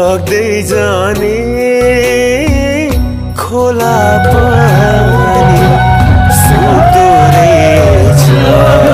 अग्दै जाने खोला पानी सुतो छ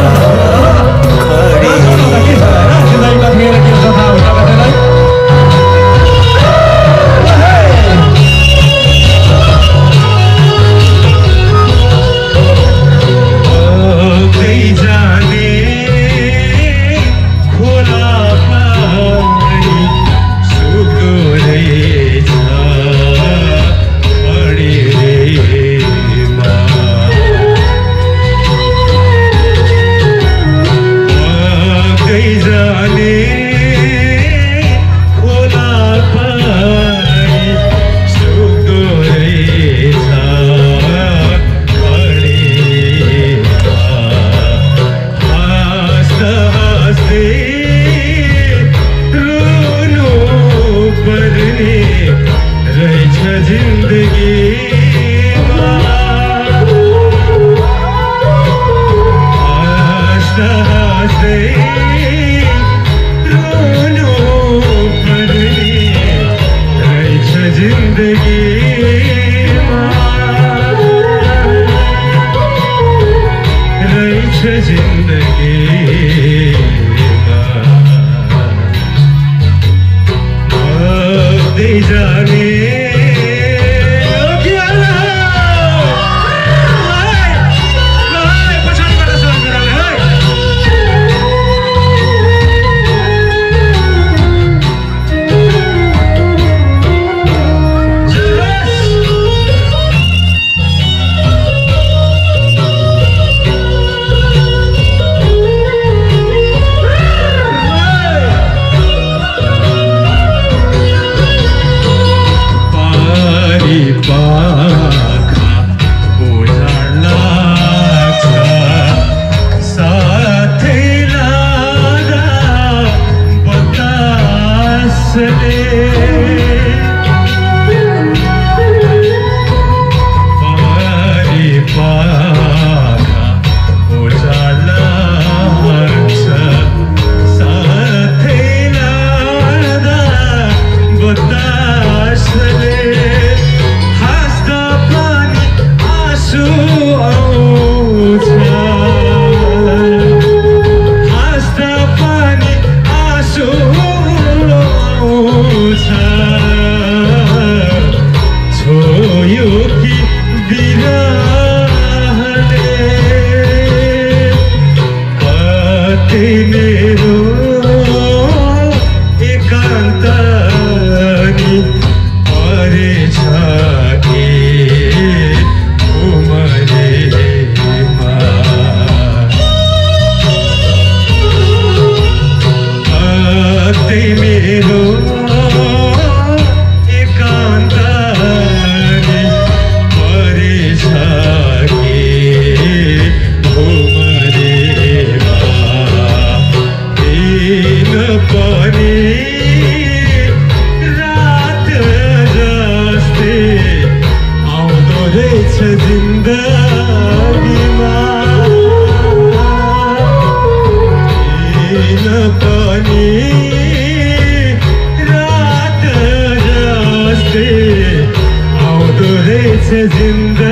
seni Amen. से जिंदगी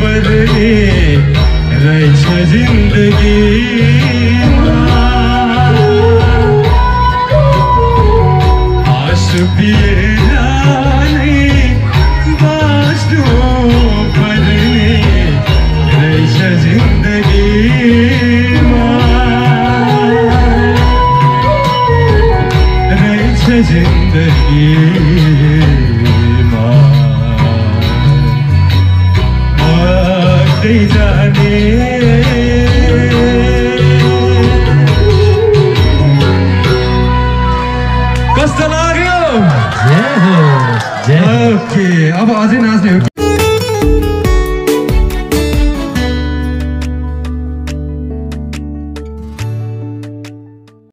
पर ज़िंदगी कस्तो लाग्यो? ओके अब अझै नाच्ने हो।